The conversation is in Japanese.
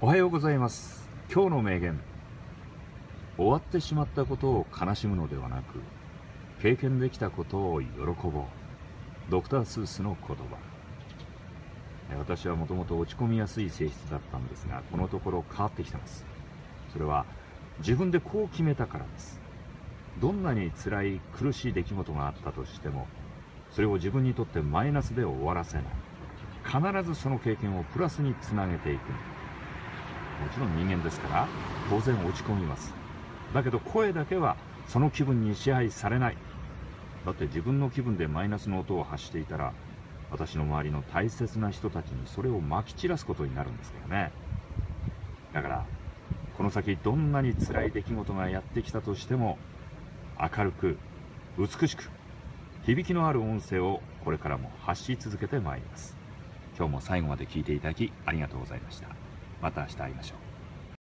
おはようございます。今日の名言。終わってしまったことを悲しむのではなく経験できたことを喜ぼう。ドクター・スースの言葉。私はもともと落ち込みやすい性質だったんですがこのところ変わってきてます。それは自分でこう決めたからです。どんなに辛い苦しい出来事があったとしてもそれを自分にとってマイナスで終わらせない。必ずその経験をプラスにつなげていく。もちろん人間ですから当然落ち込みます。だけど声だけはその気分に支配されない。だって自分の気分でマイナスの音を発していたら私の周りの大切な人たちにそれをまき散らすことになるんですからね。だからこの先どんなに辛い出来事がやってきたとしても明るく美しく響きのある音声をこれからも発し続けてまいります。今日も最後まで聞いていただきありがとうございました。また明日会いましょう。